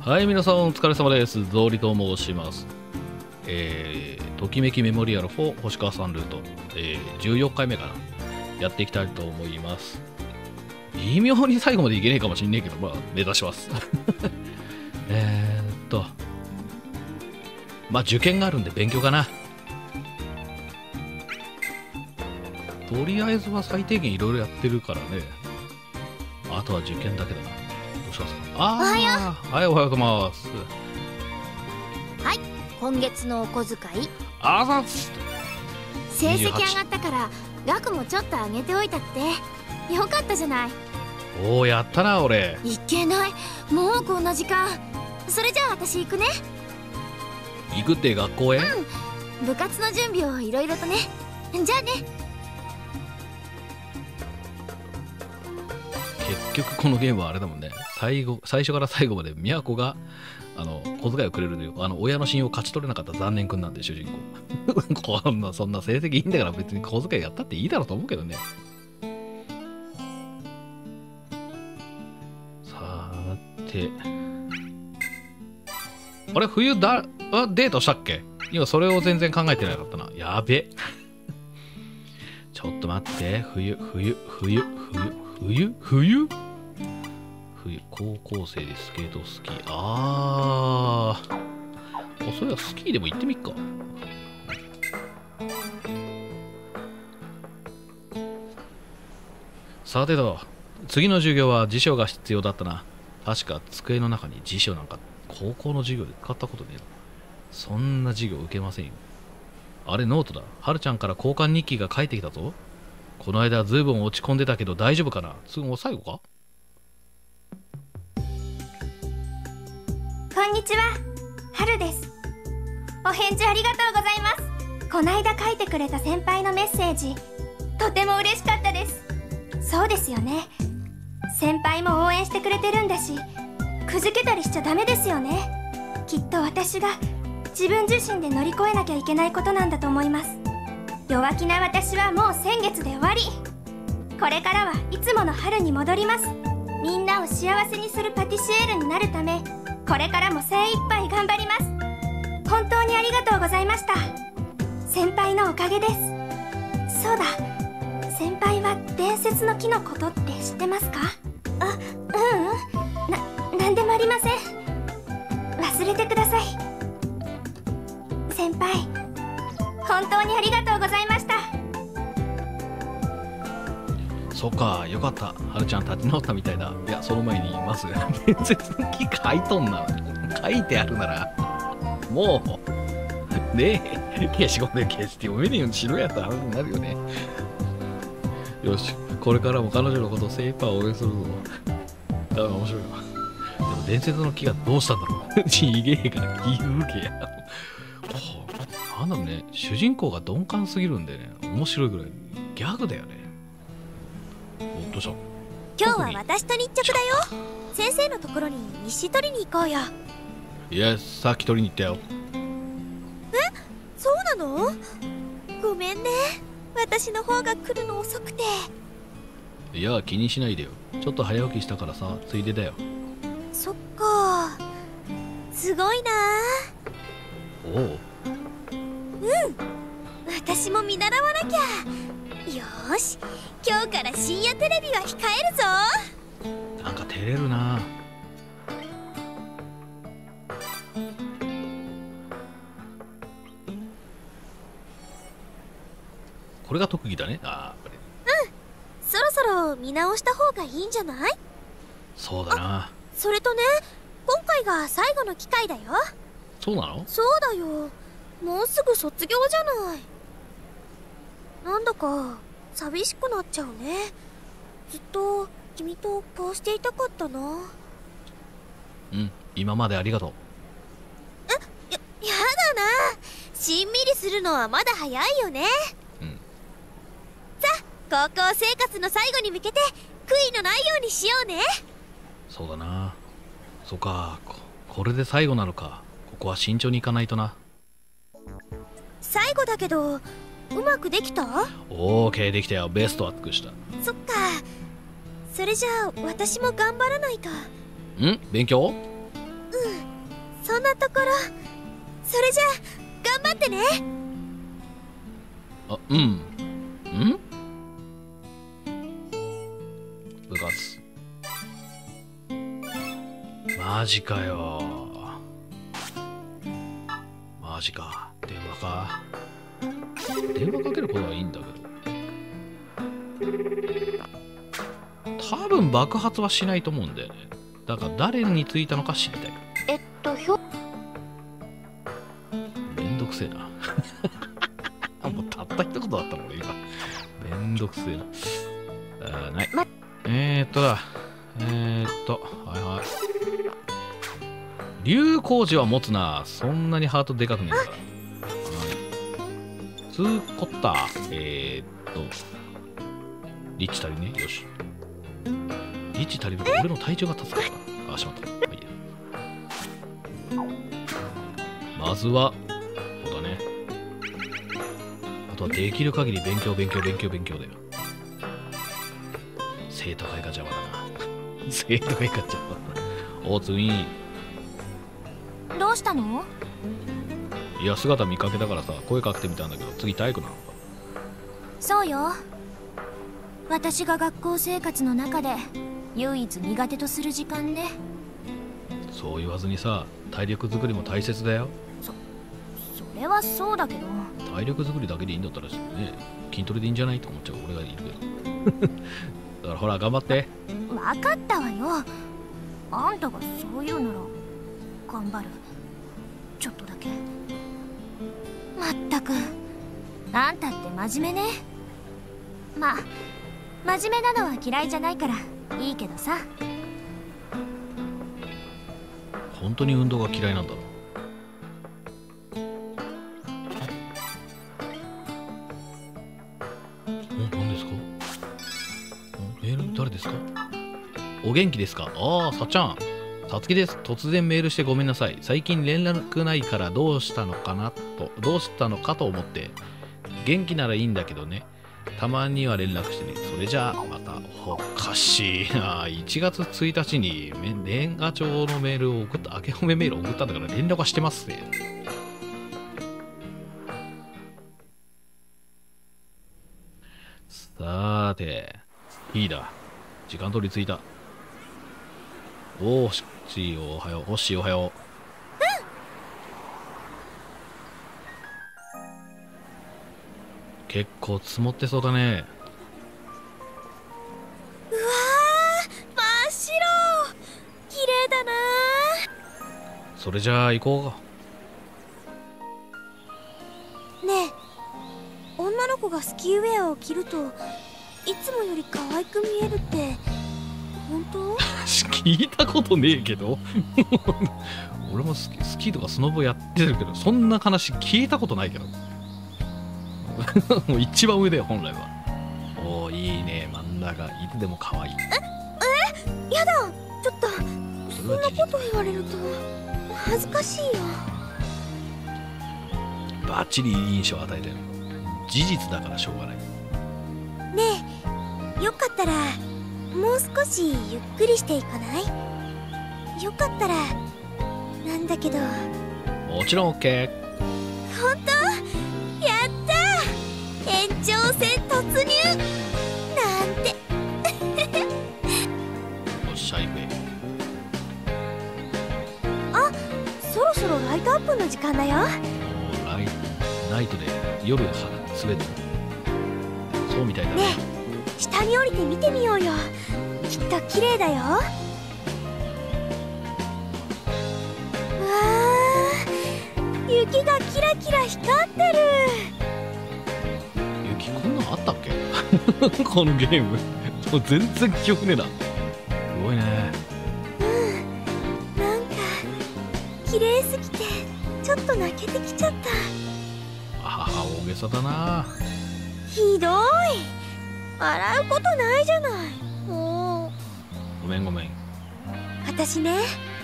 はい、皆さんお疲れ様です。ゾーリと申します。えー、ときめきメモリアル4星川さんルート、えー、14回目かな。やっていきたいと思います。微妙に最後までいけねえかもしんねえけど、まあ、目指します。えーっと、まあ、受験があるんで勉強かな。とりあえずは最低限いろいろやってるからね。あとは受験だけだな。どうします。かあおはよう。はい、おはようございます。今月のお小遣い。あざっす。成績上がったから額もちょっと上げておいたって。よかったじゃない。おお、やったな、俺。いけない。もうこんな時間。それじゃあ私行くね。行くって学校へ、部活の準備をいろいろとね。じゃあね局このゲームはあれだもんね。最後、最初から最後まで都が、あの、小遣いをくれるという、あの、親の信用を勝ち取れなかった残念くんなんで、主人公。こんな、そんな成績いいんだから別に小遣いやったっていいだろうと思うけどね。さて。あれ、冬だ、あ、デートしたっけ？今それを全然考えてなかったな。やべ。ちょっと待って冬。冬、冬、冬、冬、冬冬？冬高校生でスケートスキーあー。あそういやスキーでも行ってみっか。さてと次の授業は辞書が必要だったな。確か机の中に辞書なんか高校の授業で使ったことねえな。そんな授業受けませんよ。あれノートだ。はるちゃんから交換日記が書いてきたぞ。この間ずいぶん落ち込んでたけど大丈夫かな。すぐ最後か？んにちは、はるです。お返事ありがとうございます。こないだ書いてくれた先輩のメッセージ、とても嬉しかったです。そうですよね。先輩も応援してくれてるんだし、くじけたりしちゃダメですよね。きっと私が自分自身で乗り越えなきゃいけないことなんだと思います。弱気な私はもう先月で終わり。これからはいつもの春に戻ります。みんなを幸せにするパティシエールになるため、これからも精一杯頑張ります。本当にありがとうございました。先輩のおかげです。そうだ。先輩は伝説の木のことって知ってますか？あううん。な何でもありません。忘れてください。先輩本当にありがとうございましたそっかよかった。はるちゃん立ち直ったみたいだ。いやその前にまず伝説の木書いとんな。書いてあるならもうねえ。消しゴムで消して読めねえようにしろやった話になるよね。よしこれからも彼女のことを精一杯応援するぞ。だから面白いなでも伝説の木がどうしたんだろう。ちげえから気づけや。なんだろうね主人公が鈍感すぎるんでね面白いぐらい。ギャグだよね。どうした？今日は私と日直だよ。先生のところに日誌取りに行こうよ。いやさっき取りに行ったよ。そうなの？ごめんね。私の方が来るの遅くて。いや気にしないでよ。ちょっと早起きしたからさついでだよ。そっか。すごいな。おお私も見習わなきゃよーし今日から深夜テレビは控えるぞ。なんか照れるな。これが特技だね。ああこれ。そろそろ見直した方がいいんじゃない？そうだな。それとね今回が最後の機会だよ。そうなの？そうだよ。もうすぐ卒業じゃないなんだか寂しくなっちゃうね。ずっと君とこうしていたかったな。うん今までありがとう。ややだな。しんみりするのはまだ早いよね。うん。高校生活の最後に向けて悔いのないようにしようね。そうだな。そうか。ここれで最後なのか。ここは慎重にいかないとな。最後だけどうまくできた ?OK できたよ。ベストは尽くした。そっか。それじゃあ私も頑張らないと。ん？勉強？うん。そんなところ。それじゃあ頑張ってね。あうん。うん？部活。マジかよ。マジか。電話か。電話かけることはいいんだけど。多分爆発はしないと思うんだよね。だから誰についたのか知りたい。えっとひょめんどくせえな。あ もうたった一言だったもんね今。めんどくせえな。あーない、まえー、っとだ。えー、っとはいはい。流行時は持つな。そんなにハートでかくねえからはいつーこったえー、っと。リッチ足りね？よし。リッチ足りると俺の体調が立つから。なあしまった。まあい。いやまずはそうだね。あとはできる限り勉強勉強勉強勉強だよ。生徒会が邪魔だな。生徒会が邪魔だな。おついどうしたの？いや姿見かけたからさ声かけてみたんだけど次体育なのか？そうよ。私が学校生活の中で唯一苦手とする時間で。そう言わずにさ体力作りも大切だよ。それはそうだけど。体力作りだけでいいんだったらね。筋トレでいいんじゃないと思っちゃう俺がいるけど。だからほら頑張って。分かったわよ。あんたがそう言うなら頑張る。ちょっとだけ。まったく。あんたって真面目ね。まあ真面目なのは嫌いじゃないからいいけどさ。本当に運動が嫌いなんだろお何ですか？おメール？誰ですか？お元気ですか？ああさっちゃん。さつきです。突然メールしてごめんなさい。最近連絡ないからどうしたのかなとどうしたのかと思って元気ならいいんだけどね。たまには連絡してね。それじゃあまたおかしいな。1月1日に年賀状のメールを送った明け褒めメールを送ったんだから連絡はしてますねさーていいだ。時間通り着いた。おーしおはよう。おっしおはよう。結構積もってそうだね。うわー真っ白。綺麗だな。それじゃあ行こう。かねえ女の子がスキーウェアを着るといつもより可愛く見えるって本当？聞いたことねえけど。俺もスキーとかスノボやってるけどそんな話聞いたことないけど もう一番上だよ本来は。おおいいね。真ん中いつでも可愛い。やだ。ちょっとそそんなこと言われると恥ずかしいよ。バッチリいい印象を与えてる。事実だからしょうがない。ねえよかったらもう少しゆっくりしていかない？よかったらなんだけど。もちろん OK った延長戦突入なんて。おっしゃいくえそろそろライトアップの時間だよ。もうライナイトで夜は滑るそうみたいだね。ねえ下に降りて見てみようよ。きっと綺麗だよ。わー雪がキラキラ光ってるあったっけ？このゲーム。もう全然記憶ねえな。すごいね。なんか綺麗すぎてちょっと泣けてきちゃった。ああ大げさだな。ひどい。笑うことないじゃない。もう。ごめんごめん。私ね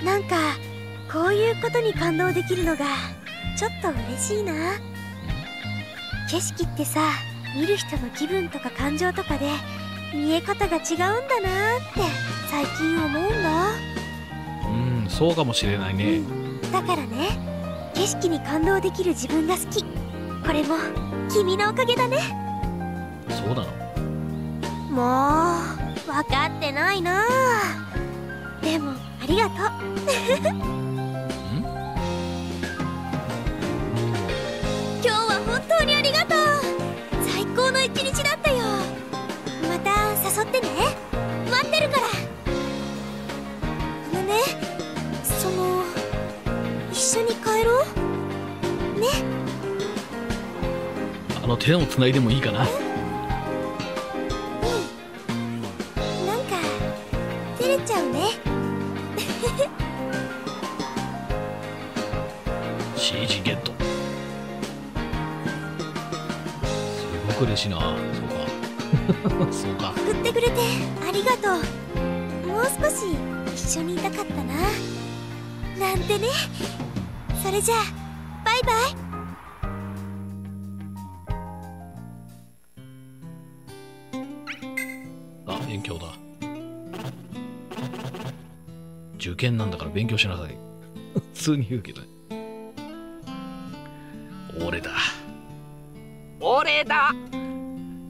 なんかこういうことに感動できるのがちょっと嬉しいな。景色ってさ見る人の気分とか感情とかで見え方が違うんだなって最近思うんだうんそうかもしれないね。だからね景色に感動できる自分が好き。これも君のおかげだね。そうなの？もう分かってないな。でもありがとう。今日は本当にありがとう一日だったよ。また誘ってね。待ってるから。あのねその一緒に帰ろう。ね。あの手をつないでもいいかな。く嬉しいな。そうか。そうか。送ってくれてありがとう。もう少し一緒にいたかったな。なんてね。それじゃあバイバイ。あ勉強だ。受験なんだから勉強しなさい。普通に言うけど。ね俺だ俺だ。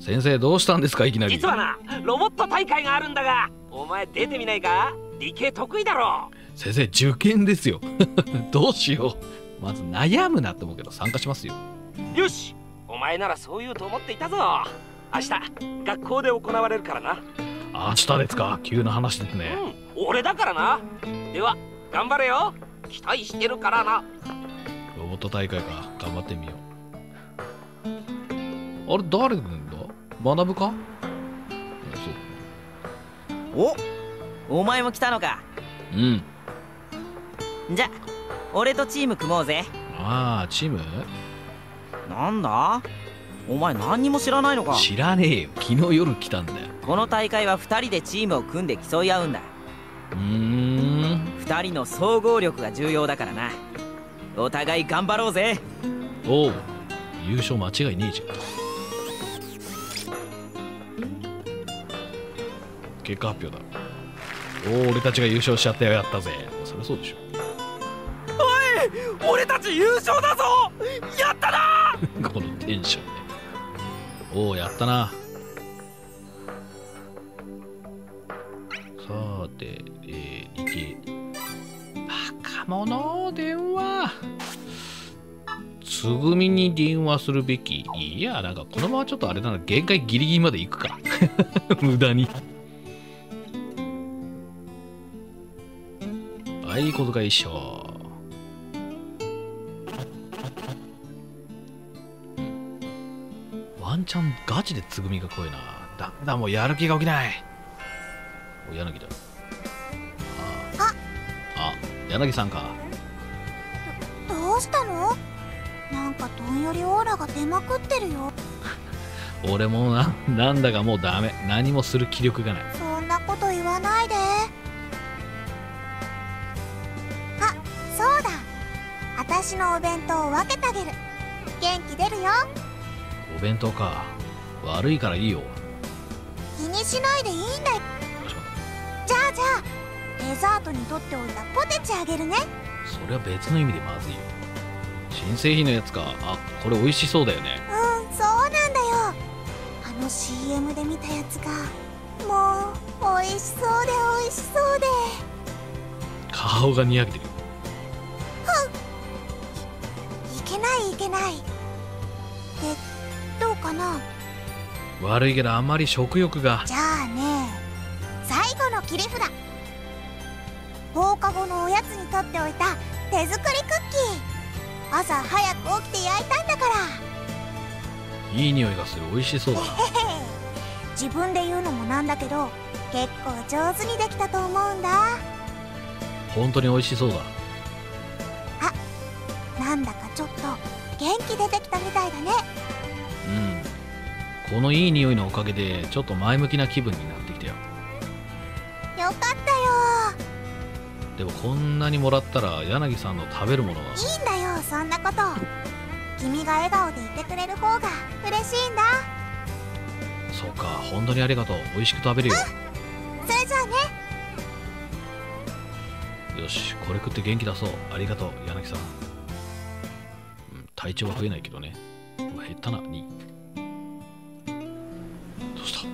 先生どうしたんですかいきなり。実はなロボット大会があるんだがお前出てみないか？理系得意だろ。先生受験ですよ。どうしよう。まず悩むなって思うけど参加しますよ。よしお前ならそう言うと思っていたぞ。明日学校で行われるからな。明日ですか？急な話ですね。うん俺だからな。では頑張れよ。期待してるからな。ロボット大会か。頑張ってみようあれ誰なんだ？学ぶか？おお前も来たのか。うん。じゃ俺とチーム組もうぜ。ああチーム？なんだ？お前何にも知らないのか。知らねえよ。昨日夜来たんだよ。この大会は2人でチームを組んで競い合うんだ。うーん。2人の総合力が重要だからな。お互い頑張ろうぜ。おう優勝間違いねえじゃん結果発表だ。おお俺たちが優勝しちゃったよやったぜ。そりゃそうでしょ。俺たち優勝だぞ。やったな！このテンションね。おおやったな。さてえー、理系バカ者電話。つぐみに電話するべき。いやなんかこのままちょっとあれなら限界ギリギリまで行くか。無駄にはい小遣い一緒ワンチャンガチでつぐみが怖いな。だんだんもうやる気が起きない。お柳だ。あ。あ。あ柳さんか。どうしたの？なんかどんよりオーラが出まくってるよ。俺もななんだかもうダメ。何もする気力がない。そんなこと言わないでそうだ。私のお弁当を分けてあげる。元気出るよ。お弁当か。悪いからいいよ。気にしないでいいんだよ。じゃあじゃあデザートにとっておいたポテチあげるね。それは別の意味でまずいよ。新製品のやつか。あこれ美味しそうだよね。うんそうなんだよ。あの CM で見たやつがもう美味しそうで美味しそうで。顔がにやけてるいいけない。でどうかな？悪いけどあんまり食欲が。じゃあね最後の切り札。放課後のおやつにとっておいた手作りクッキー。朝早く起きて焼いたんだから。いい匂いがする。美味しそうだな。自分で言うのもなんだけど結構上手にできたと思うんだ。本当に美味しそうだ。なんだかちょっと元気出てきたみたいだね。うん。このいい匂いのおかげでちょっと前向きな気分になってきたよ。よかったよ。でもこんなにもらったら柳さんの食べるものがいいんだよそんなこと。君が笑顔でいてくれる方が嬉しいんだ。そうか本当にありがとう。美味しく食べるよ。それじゃあね。よしこれ食って元気出そう。ありがとう柳さん、うん、体調は増えないけどね。うわ減ったな。2どうした？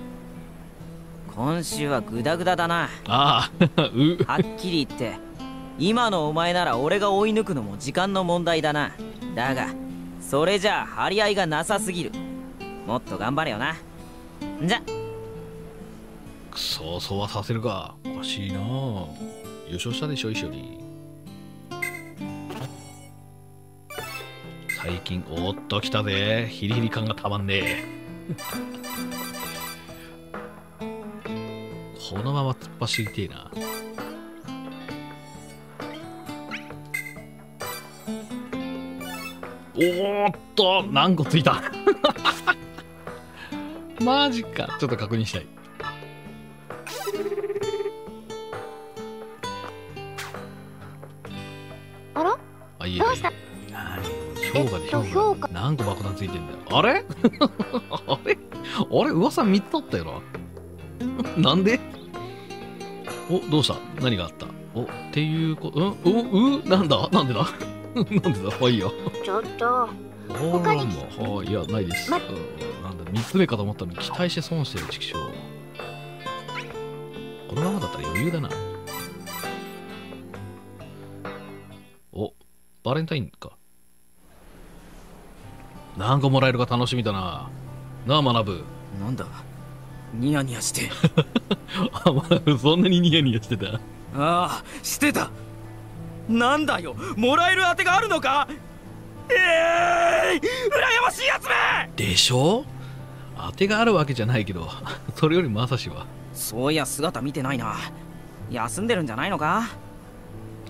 今週はグダグダだな。ああ。う。はっきり言って。今のお前なら俺が追い抜くのも時間の問題だな。だがそれじゃあ張り合いがなさすぎる。もっと頑張れよな。んじゃ。くそそうはさせるか。おかしいな。優勝したでしょ一緒に最近おっと来たぜ。ヒリヒリ感がたまんねえ。このまま突っ走りてえな。おーっと何個ついた。マジか。ちょっと確認したい。あら？あいえ。どうした？何評価でえっと何個爆弾ついてんだよ。あれ？あれ？あれ？噂3つあったよな。なんで？おどうした？何があった？おっていうこうん？おう？なんだ？なんでだ？なんでだ？まあいいよ。ちょっと。他にもはいいやないです、まうんなんだ。3つ目かと思ったのに期待して損してる畜生このままだったら余裕だな。おバレンタインか何個もらえるか楽しみだな。なあ学ぶ。なんだ？ニヤニヤして。あ学ぶそんなにニヤニヤしてた？ああしてた。なんだよ。もらえる当てがあるのか？ええー、羨ましいやつめ！でしょ？当てがあるわけじゃないけどそれよりまさしは。そういや姿見てないな。休んでるんじゃないのか？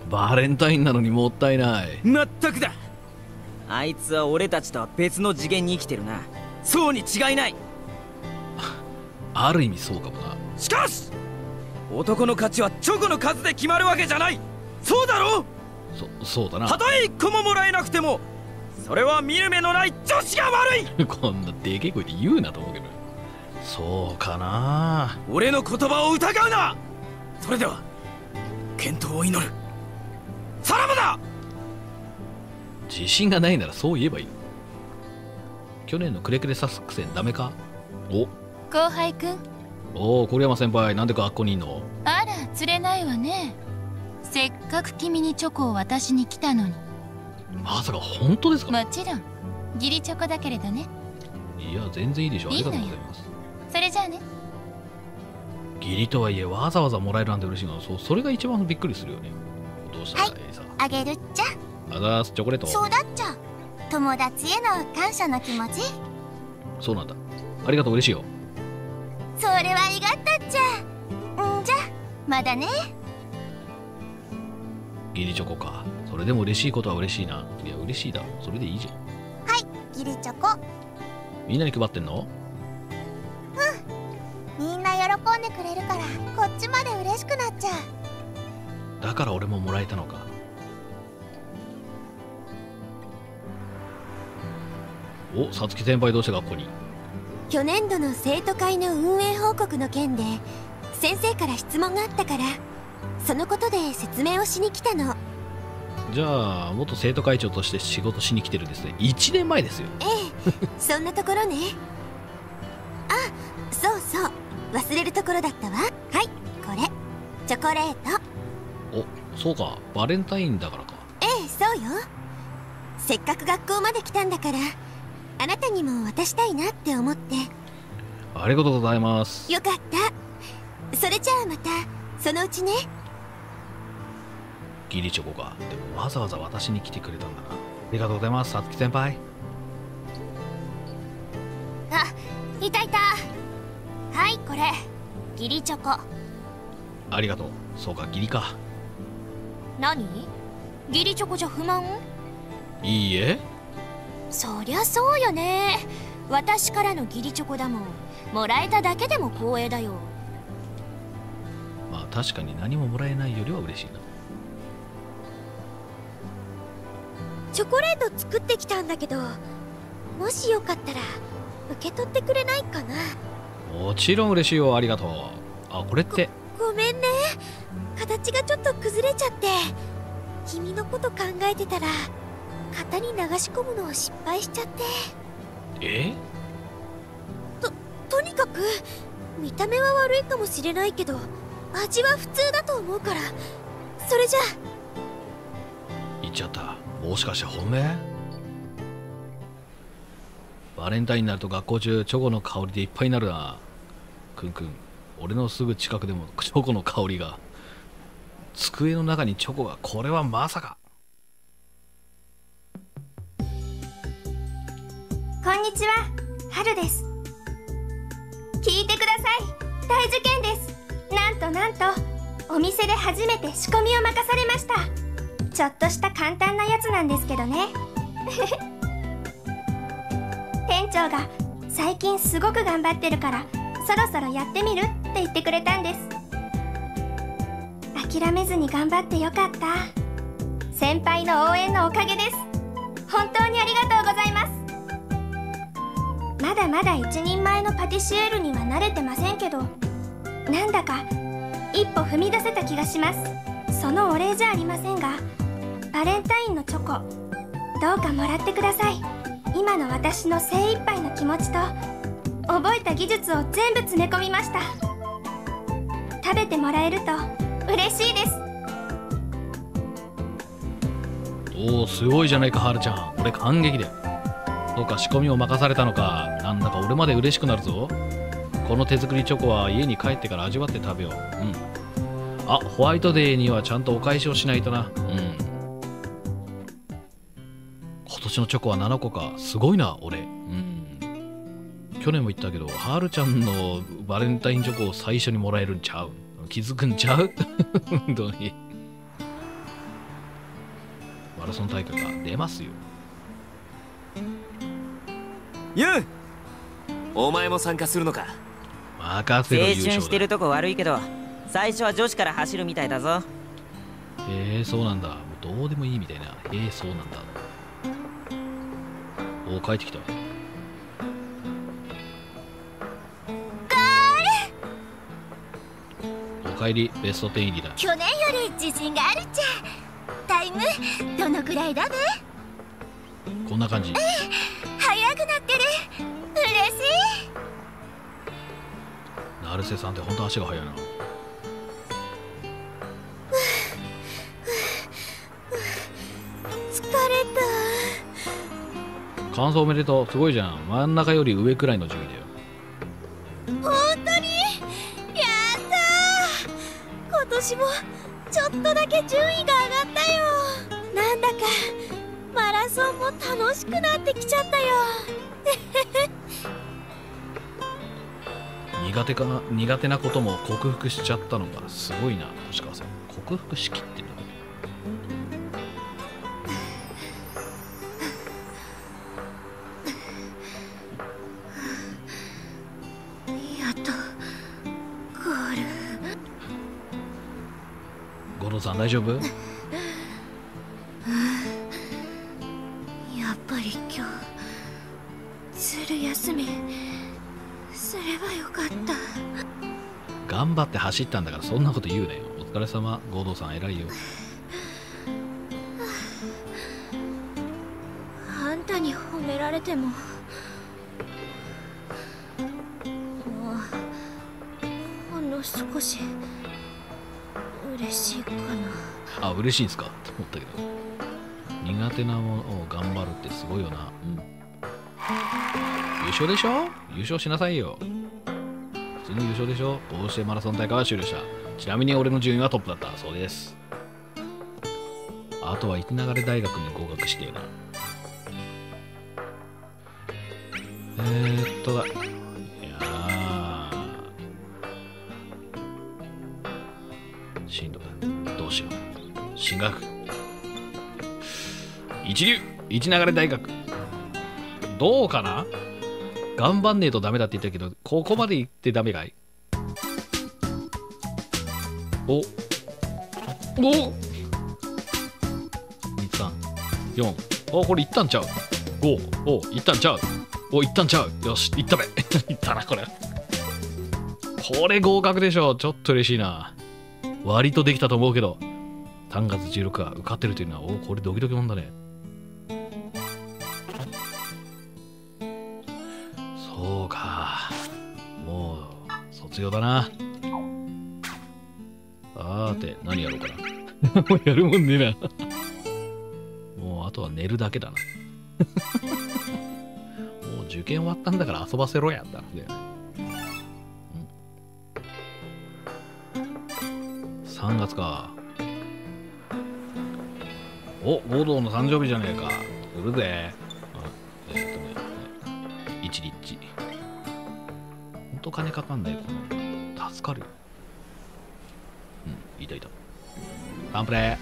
バレンタインなのにもったいない。まったくだあいつは俺たちとは別の次元に生きてるな。そうに違いない。ある意味そうかもな。しかし男の勝ちはチョコの数で決まるわけじゃない。そうだろ？そそうだな。たとえ一個ももらえなくてもそれは見る目のない女子が悪い。こんなでけえ声で言うなと思うけど。そうかな。俺の言葉を疑うな。それでは健闘を祈る。さらばだ自信がないならそう言えばいい。去年のクレクレ作戦ダメか？お。後輩くん。おお栗山先輩なんでかあっこにいんの？あら釣れないわね。せっかく君にチョコを渡しに来たのに。まさか本当ですか？もちろん。義理チョコだけれどね。いや全然いいでしょありがとうございます。それじゃあね。義理とはいえわざわざもらえるなんて嬉しいの。そそれが一番びっくりするよね。どうした、はいあげるっちゃあざーすチョコレートそうだっちゃ。友達への感謝の気持ち。そうなんだ。ありがとう嬉しいよ。それはありがったっちゃ。んじゃ。まだね。義理チョコか。それでも嬉しいことは嬉しいな。いや嬉しいだそれでいいじゃん。ギリチョコ。みんなに配ってんの？みんな喜んでくれるからこっちまで嬉しくなっちゃう。だから俺ももらえたのかおさつき先輩どうして学校に。去年度の生徒会の運営報告の件で先生から質問があったからそのことで説明をしに来たの。じゃあ元生徒会長として仕事しに来てるんですね。1年前ですよ。ええそんなところね。あそうそう。忘れるところだったわ。はいこれ。チョコレート。おそうか。バレンタインだからか。ええそうよ。せっかく学校まで来たんだからあなたにも渡したいなって思って。ありがとうございます。よかった。それじゃあまたそのうちね。義理チョコかでもわざわざ私に来てくれたんだな。ありがとうございますさつき先輩。あいたいた。はいこれ。ギリチョコ。ありがとう。そうか義理か。何？ギリチョコじゃ不満？いいえそりゃそうよね。私からのギリチョコだもん。もらえただけでも光栄だよ。まあ確かに何ももらえないよりは嬉しいな。チョコレート作ってきたんだけどもしよかったら受け取ってくれないかな。もちろん嬉しいよ。ありがとう。あこれって。ごめんね。形がちょっと崩れちゃって君のこと考えてたら型に流し込むのを失敗しちゃって。え？とにかく見た目は悪いかもしれないけど味は普通だと思うから。それじゃ言っちゃった。もしかして本命？バレンタインになると学校中チョコの香りでいっぱいになるな。くんくん俺のすぐ近くでもチョコの香りが。机の中にチョコが。これはまさかこんにちは。春です。聞いてください。大受験です。なんとなんとお店で初めて仕込みを任されました。ちょっとした簡単なやつなんですけどね。店長が最近すごく頑張ってるからそろそろやってみる？って言ってくれたんです。諦めずに頑張ってよかった。先輩の応援のおかげです。本当にありがとうございます。まだまだ一人前のパティシエールには慣れてませんけどなんだか一歩踏み出せた気がします。そのお礼じゃありませんがバレンタインのチョコどうかもらってください。今の私の精一杯の気持ちと覚えた技術を全部詰め込みました。食べてもらえると嬉しいです。おおすごいじゃないかはるちゃん。俺感激だよ。そうか仕込みを任されたのか。なんだか俺まで嬉しくなるぞ。この手作りチョコは家に帰ってから味わって食べよう。うん。あホワイトデーにはちゃんとお返しをしないとな。うん。今年のチョコは7個か。すごいな俺。うん。去年も言ったけどはるちゃんのバレンタインチョコを最初にもらえるんちゃう。気づくんちゃう？本当に。マラソン大会が出ますよ。ユウ。お前も参加するのか。任せろ青春してるとこ悪いけど最初は女子から走るみたいだぞ。へえそうなんだ。もうどうでもいいみたいな。へえそうなんだ。お帰ってきた。おかえりベスト10入りだ。去年より自信があるっちゃ。タイムどのぐらいだべこんな感じ速くなってる。嬉しい。成瀬さんって本当足が速いな疲れ感想おめでとう。すごいじゃん。真ん中より上くらいの順位だよ。た本当に？やったー。今年もちょっとだけ順位が上がったよラソンも楽しくなってきちゃったよ。苦手かな苦手なことも克服しちゃったのがすごいな。星川さん克服しきってる？のやっとゴール。五郎さん大丈夫？走ったんだからそんなこと言うなよ。お疲れ様。合同さん偉いよ。あんたに褒められても。もうほんの少し嬉しいかな。あ嬉しいんすか？って思ったけど。苦手なものを頑張るってすごいよな。うん。優勝でしょ？優勝しなさいよ。普通に優勝でしょ？こうしてマラソン大会は終了した。ちなみに俺の順位はトップだった。そうです。あとは生き流れ大学に合格してえなえー、っとだ。いやー。進路だどうしよう。進学。一流。一流れ大学。どうかな？頑張んねえとダメだって言ったけどここまで行ってダメかい？お。お !34 おこれいったんちゃう。5おいったんちゃう。おいったんちゃう。よしいったべ。いったなこれ。これ合格でしょちょっと嬉しいな。割とできたと思うけど。3月16日受かってるというのはおこれドキドキもんだね。卒業だな。さて、何やろうかな。も うやるもんねえな。もうあとは寝るだけだな。もう受験終わったんだから遊ばせろやったんだよね。うん、3月か。お、合同の誕生日じゃねえか。するぜ。と金かかんない、この。助かるよ。うん、いたいた。ガンプレ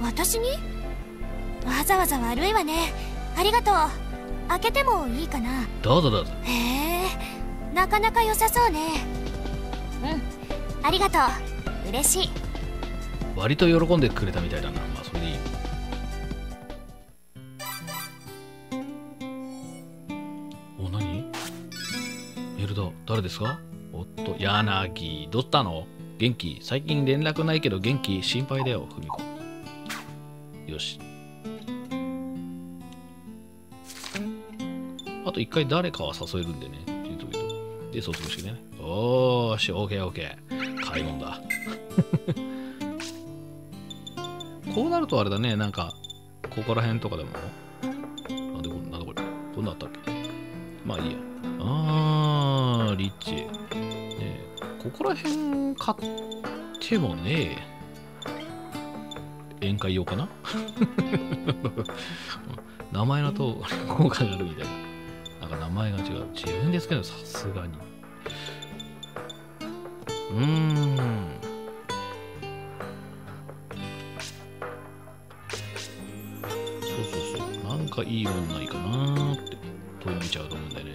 私に？わざわざ悪いわね。ありがとう。開けてもいいかな。どうぞどうぞ。へえ。なかなか良さそうね。うん。ありがとう。嬉しい。割と喜んでくれたみたいだな。誰ですか？おっと、柳。どうしたの？元気？最近連絡ないけど元気？心配だよ、ふみこ。よし。あと一回誰かは誘えるんでね。言うとくけどで、卒業式ね。おーし、オーケーオーケー。買い物だ。こうなるとあれだね、なんか、ここら辺とかでも。なんでこなんだこれ。どんなあったっけ？まあいいや。あー、リッチ。ねここら辺買ってもね、宴会用かな？名前のと効果があるみたいな。なんか名前が違う。自分でつけるのさすがに。うーん。そうそうそう。なんかいいもんないかなーって、遠見ちゃうと思うんだよね。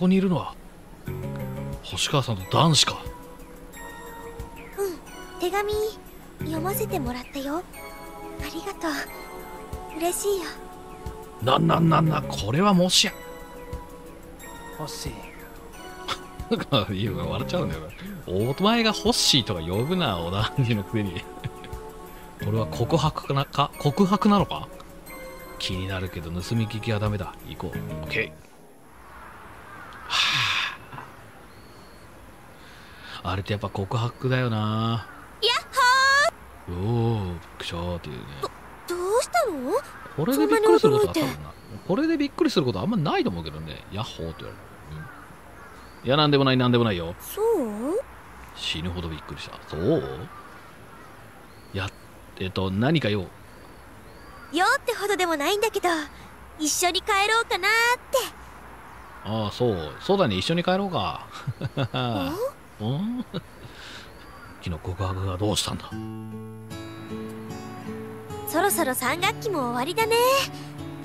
こにいるのは星川さんと男子か。手紙読ませてもらったよ。ありがとう。嬉しいよ。なんなんなんなんこれはもしや。欲しい。いいよ笑っちゃうんだよな。お前がホッシーとか呼ぶな小田ンのくせに。これは告白かなか告白なのか？気になるけど盗み聞きはダメだ。行こう。OK ああれってやっぱ告白だよな。やっおおびっくりしたっていうね。どうしたの？これでびっくりすることは多分な。これでびっくりすることはあんまないと思うけどね。ヤッホーって言われる、うん、いやなんでもないなんでもないよ。そう？死ぬほどびっくりした。そう？やえっと何かよよってほどでもないんだけど一緒に帰ろうかなーって。ああそう。そうだね。一緒に帰ろうかうん。昨日告白がどうしたんだ？そろそろ3学期も終わりだね。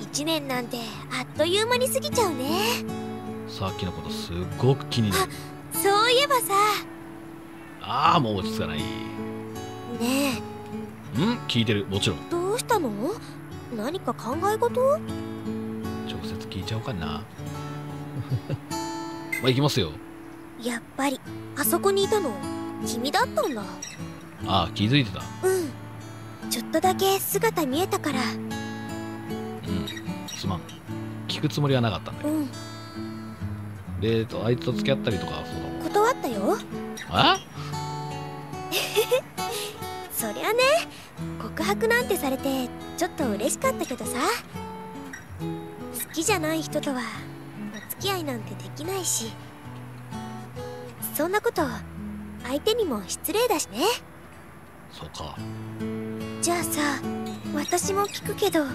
1年なんてあっという間に過ぎちゃうね。さっきのことすっごく気になる。そういえばさ。ああもう落ち着かない。ねうん？聞いてる？もちろん。えどうしたの？何か考え事？直接聞いちゃおうかな。まあ行きますよやっぱりあそこにいたの君だったんだ。ああ気づいてた。うん。ちょっとだけ姿見えたから。うん。すまん。聞くつもりはなかったんだけうん。どでとあいつと付き合ったりとかそうだもん。断ったよ。あ？そりゃね告白なんてされてちょっと嬉しかったけどさ。好きじゃない人とはお付き合いなんてできないしそんなこと相手にも失礼だしね。そうか。じゃあさ私も聞くけど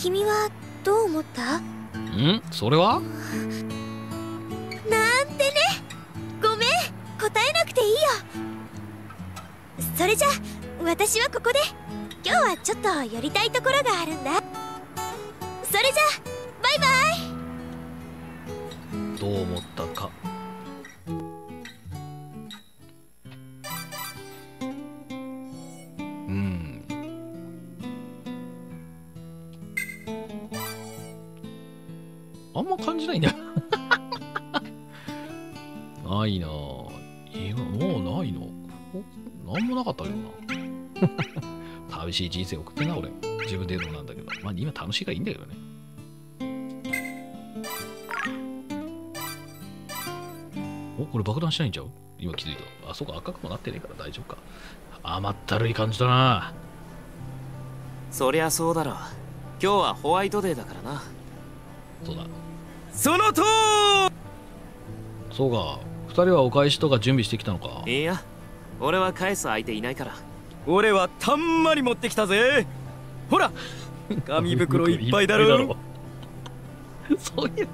君はどう思った？ん？それは？なんてね。ごめん。答えなくていいよ。それじゃ私はここで。今日はちょっと寄りたいところがあるんだ。それじゃバしい人生送ってんな俺。自分で言うのもなんだけど。まあ今楽しいからいいんだけどね。おこれ爆弾しないんちゃう？今気づいた。あそうか赤くもなってねえから。大丈夫か。甘ったるい感じだな。そりゃそうだろ今日はホワイトデーだからな。そうだ。そのとそうか。二人はお返しとか準備してきたのか。いや。俺は返す相手いないから俺はたんまり持ってきたぜ。ほら紙袋 いっぱいだろ。そういや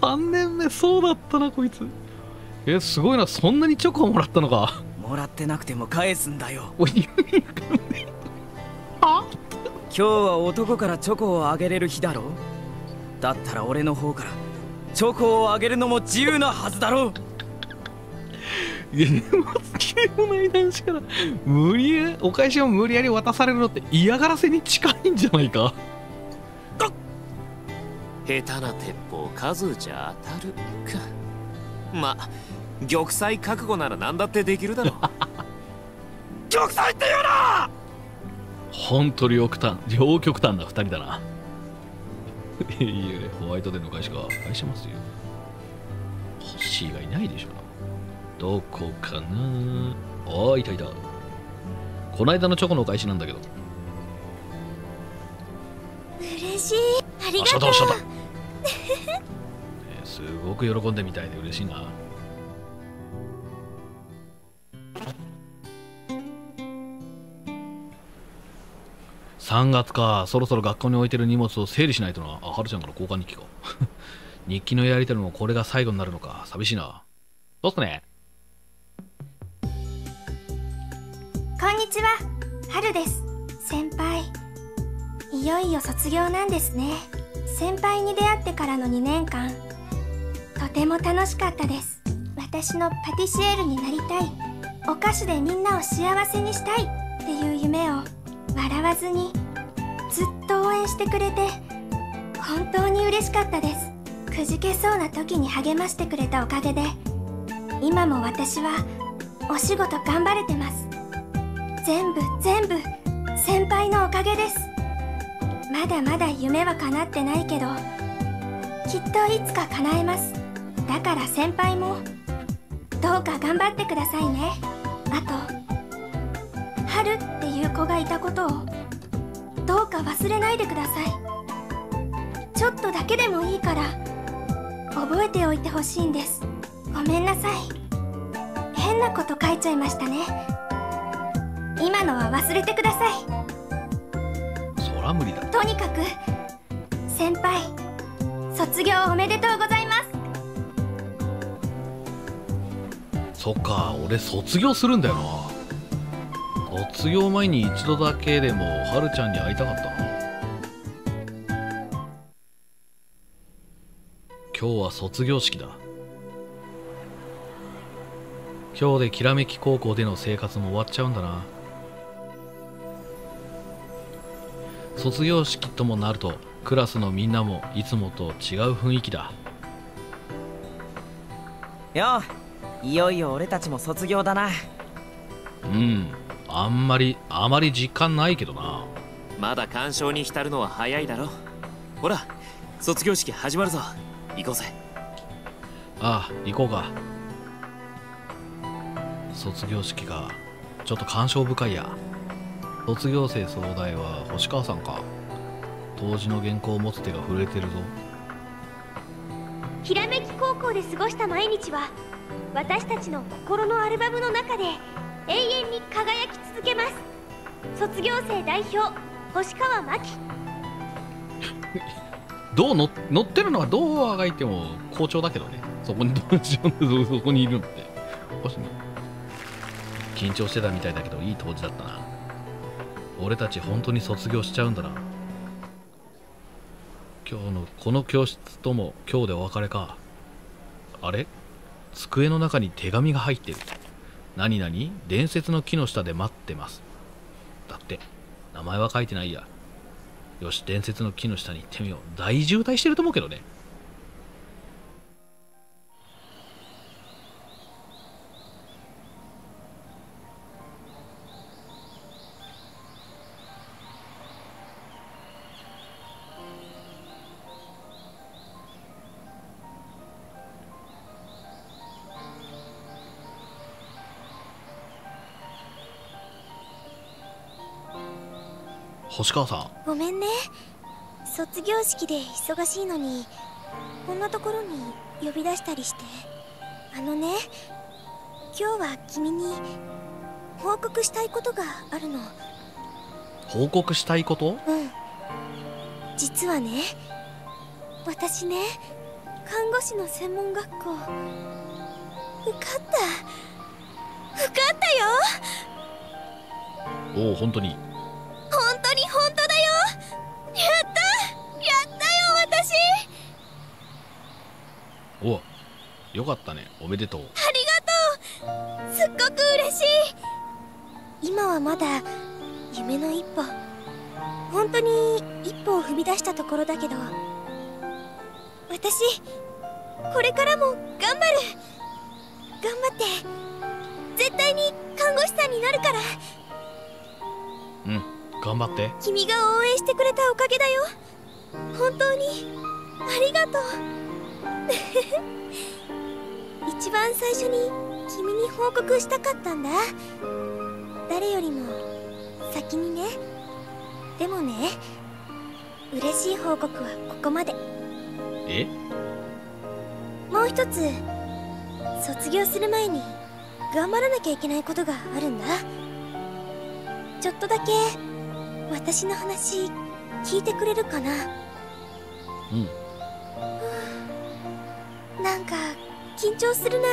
3年目そうだったなこいつ。えすごいなそんなにチョコをもらったのか。もらってなくても返すんだよ。おい意味わかんねえ。は今日は男からチョコをあげれる日だろ。だったら俺の方からチョコをあげるのも自由なはずだろいや年末記念もない男子から無理やお返しを無理やり渡されるのって嫌がらせに近いんじゃないか。下手な鉄砲数打ちゃ当たるか。ま玉砕覚悟なら何だってできるだろ 玉砕って言うな！ほんと両極端両極端な2人だな。いいよねホワイトデーの返しか返しますよ。ホッシーがいないでしょどこかな？あいたいた。こないだのチョコのお返しなんだけど。嬉しい。ありあがとう。しゃったしゃった、ね すごく喜んでみたいで嬉しいな。3月か。そろそろ学校に置いてる荷物を整理しないとな。あはるちゃんから交換日記か。日記のやり取りもこれが最後になるのか。寂しいな。どうっすね？にちは。春です。先輩。いよいよ卒業なんですね。先輩に出会ってからの2年間。とても楽しかったです。私のパティシエールになりたい。お菓子でみんなを幸せにしたい。っていう夢を笑わずにずっと応援してくれて本当に嬉しかったです。くじけそうな時に励ましてくれたおかげで今も私はお仕事頑張れてます。全部全部先輩のおかげです。まだまだ夢は叶ってないけどきっといつか叶えます。だから先輩もどうか頑張ってくださいね。あと春っていう子がいたことをどうか忘れないでください。ちょっとだけでもいいから覚えておいてほしいんです。ごめんなさい。変なこと書いちゃいましたね。今のは忘れてください。そら無理だ。とにかく先輩卒業おめでとうございます。そっか俺卒業するんだよな。卒業前に一度だけでもはるちゃんに会いたかったな。今日は卒業式だ。今日できらめき高校での生活も終わっちゃうんだな卒業式ともなるとクラスのみんなもいつもと違う雰囲気だ。よういよいよ俺たちも卒業だな。うんあんまりあまり実感ないけどな。まだ感傷に浸るのは早いだろ。ほら卒業式始まるぞ。行こうぜ。ああ行こうか。卒業式かちょっと感傷深いや卒業生総代は星川さんか。当時の原稿を持つ手が震えてるぞ。ひらめき高校で過ごした毎日は私たちの心のアルバムの中で永遠に輝き続けます。卒業生代表星川真希。どうの乗ってるのはどうあがいても好調だけどね。そこにどうしようそこにいるのって。ね緊張してたみたいだけどいい当時だったな俺たち本当に卒業しちゃうんだな。今日のこの教室とも今日でお別れか。あれ？机の中に手紙が入ってる。何々？伝説の木の下で待ってます。だって名前は書いてないや。よし伝説の木の下に行ってみよう。大渋滞してると思うけどね。星川さん。ごめんね。卒業式で忙しいのにこんなところに呼び出したりして。あのね今日は君に報告したいことがあるの。報告したいこと？うん。実はね私ね看護師の専門学校。受かった。受かったよ。おお本当におよかったね。おめでとう。ありがとう。すっごく嬉しい。今はまだ夢の一歩。本当に一歩を踏み出したところだけど。私これからも頑張る。頑張って。絶対に看護師さんになるから。うん頑張って。君が応援してくれたおかげだよ。本当に。ありがとう一番最初に君に報告したかったんだ。誰よりも先にね。でもね嬉しい報告はここまで。え？もう一つ卒業する前に頑張らなきゃいけないことがあるんだ。ちょっとだけ私の話聞いてくれるかな？うんなんか緊張するな。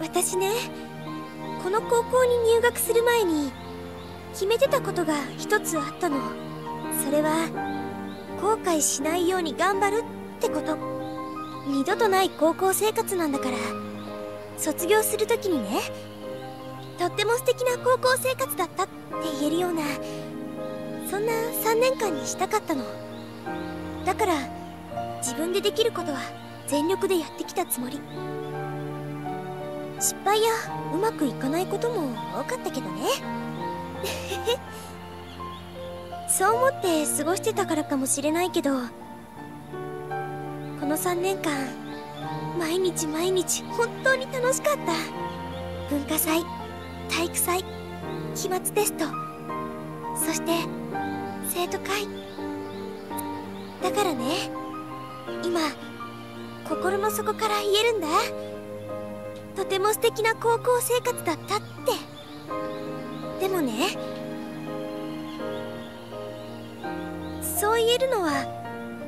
私ねこの高校に入学する前に決めてたことが一つあったの。それは後悔しないように頑張るってこと。二度とない高校生活なんだから。卒業する時にねとっても素敵な高校生活だったって言えるようなそんな3年間にしたかったの。だから自分でできることは全力でやってきたつもり。失敗やうまくいかないことも多かったけどね。そう思って過ごしてたからかもしれないけどこの3年間毎日毎日本当に楽しかった。文化祭体育祭期末テストそして生徒会。だからね。今心の底から言えるんだ。とても素敵な高校生活だったって。でもねそう言えるのは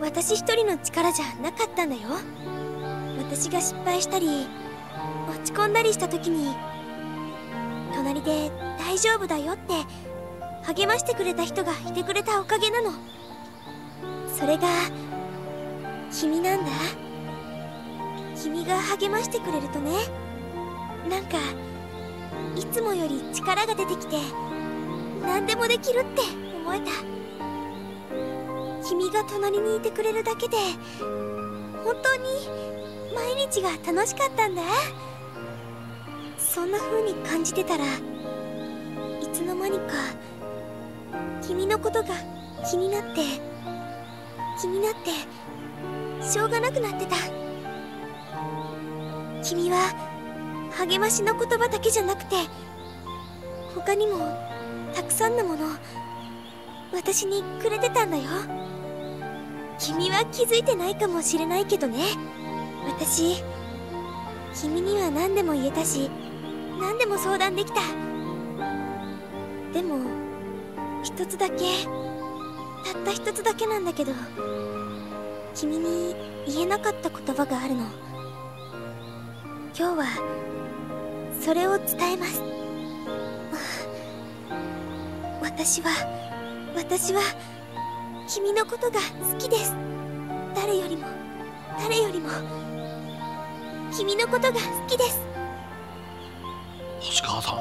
私一人の力じゃなかったんだよ。私が失敗したり落ち込んだりした時に隣で「大丈夫だよ」って励ましてくれた人がいてくれたおかげなの。それが君なんだ。君が励ましてくれるとね。なんかいつもより力が出てきて何でもできるって思えた。君が隣にいてくれるだけで本当に毎日が楽しかったんだ。そんな風に感じてたらいつの間にか君のことが気になって気になってしょうがなくなってた。君は励ましの言葉だけじゃなくて他にもたくさんのもの私にくれてたんだよ。君は気づいてないかもしれないけどね。私君には何でも言えたし何でも相談できた。でも一つだけたった一つだけなんだけど。君に言えなかった言葉があるの。今日はそれを伝えます。私は私は君のことが好きです。誰よりも誰よりも君のことが好きです。星川さん。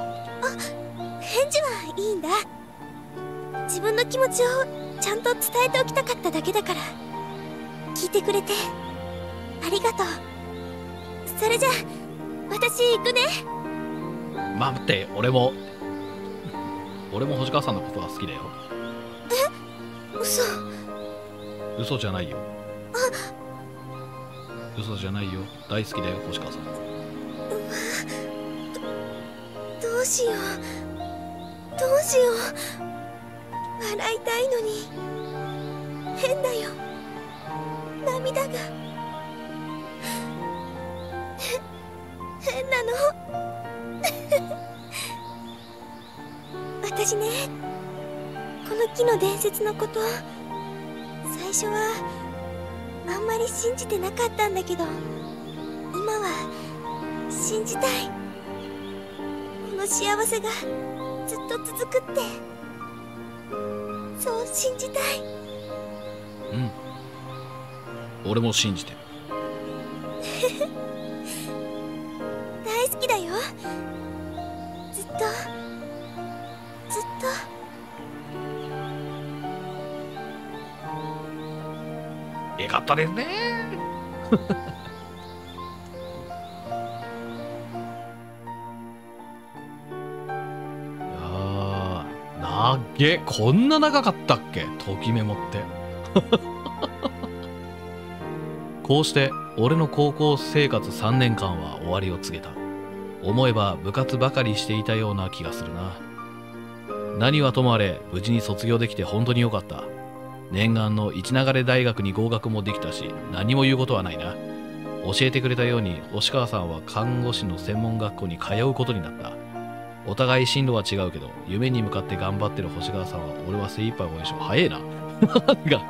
返事はいいんだ。自分の気持ちをちゃんと伝えておきたかっただけだから聞いてくれて。ありがとう。それじゃ私行くね。待って俺も俺も星川さんのことが好きだよ。嘘。嘘じゃないよ。嘘じゃないよ。大好きだよ星川さん。どうしよう。どうしよう。笑いたいのに。変だよ涙が。変なの？私ねこの木の伝説のこと最初はあんまり信じてなかったんだけど今は信じたい。この幸せがずっと続くってそう信じたい。俺も信じてる。大好きだよ。ずっと。ずっと。よかったですね。いやーなっ。げこんな長かったっけ？ときメモって こうして俺の高校生活3年間は終わりを告げた。思えば部活ばかりしていたような気がするな。何はともあれ無事に卒業できて本当によかった。念願の一流れ大学に合格もできたし何も言うことはないな。教えてくれたように星川さんは看護師の専門学校に通うことになった。お互い進路は違うけど夢に向かって頑張ってる星川さんは俺は精一杯応援しよう早えな。が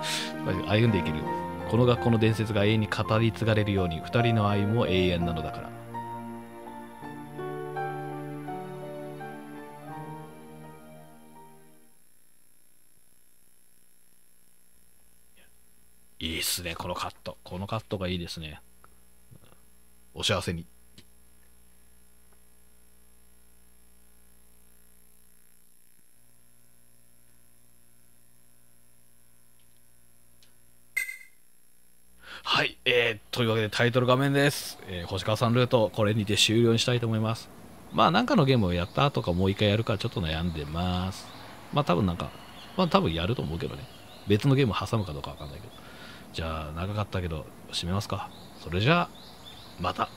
歩んでいけるこの学校の伝説が永遠に語り継がれるように二人の愛も永遠なのだからいいっすね、このカット。このカットがいいですね。お幸せに。はい、えー、というわけでタイトル画面です。えー星川さんルート、これにて終了にしたいと思います。まあ、なんかのゲームをやったとかもう一回やるかちょっと悩んでます。まあ、多分なんか、まあ、多分やると思うけどね。別のゲーム挟むかどうかわかんないけど。じゃあ、長かったけど、閉めますか。それじゃあ、また。